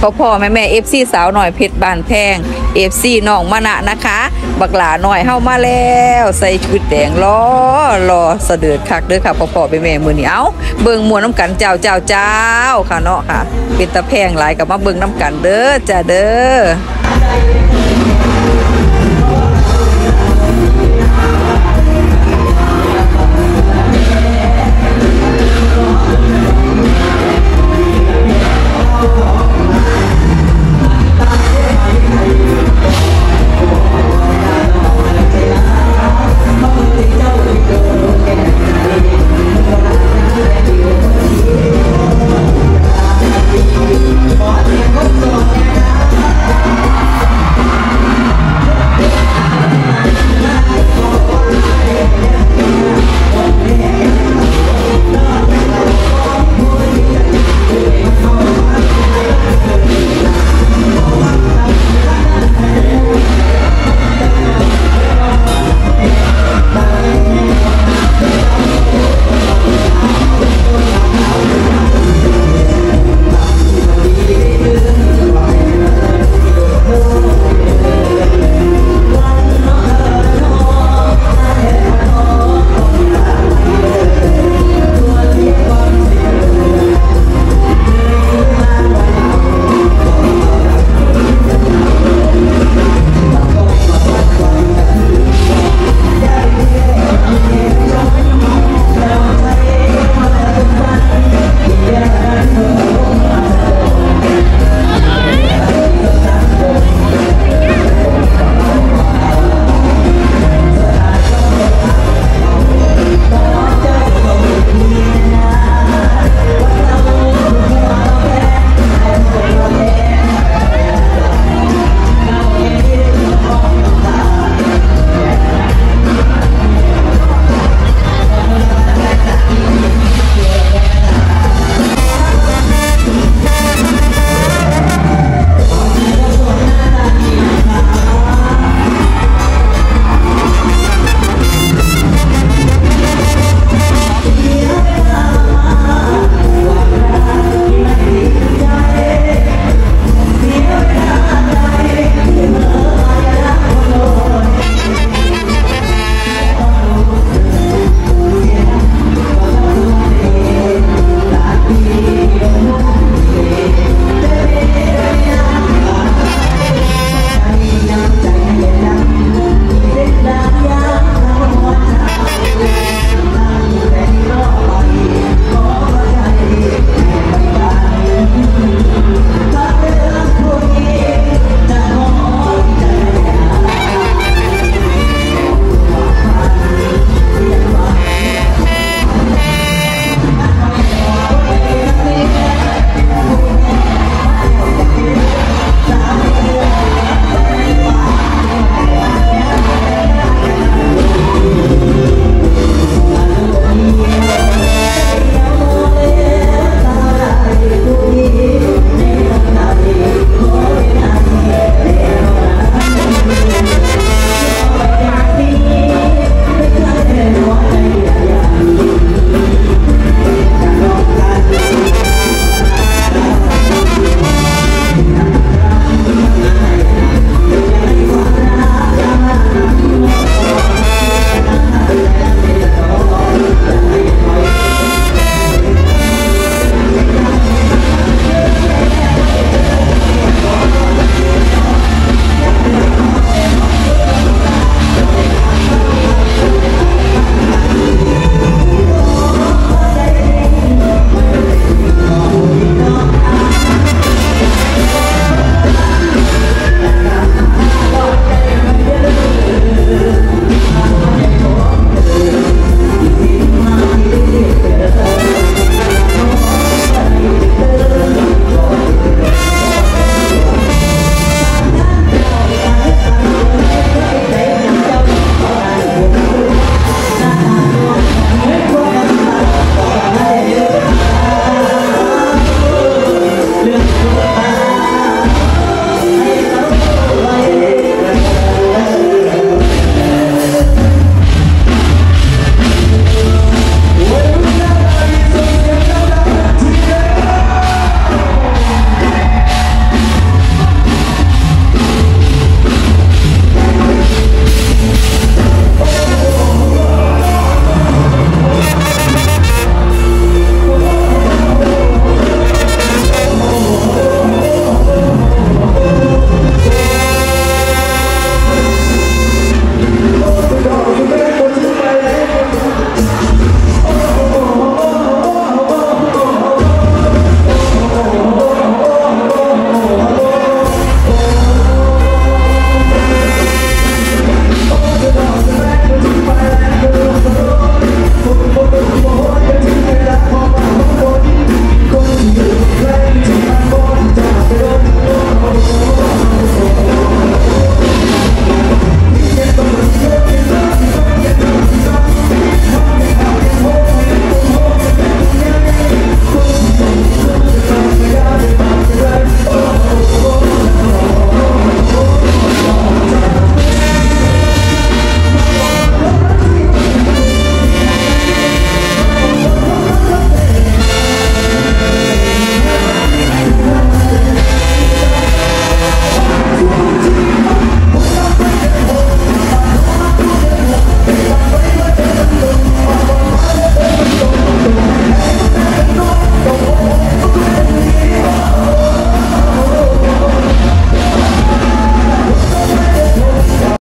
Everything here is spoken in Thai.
พ่อพ่อแม่แม่ FC สาวน้อยเพชรบ้านแพง FC น้องมานะนะคะ บักหล่าน้อยเข้ามาแล้ว ใส่ชุดแดงล้อรอเสด็จคักเด้อค่ะพ่อพ่อแม่แม่มื้อนี้เอาเบิ่งม่วนนำกันเจ้าเจ้าเจ้าค่ะเนาะค่ะ เป็นตาแพงหลายกับมาเบิ่งนำกันเด้อจ้าเด้อ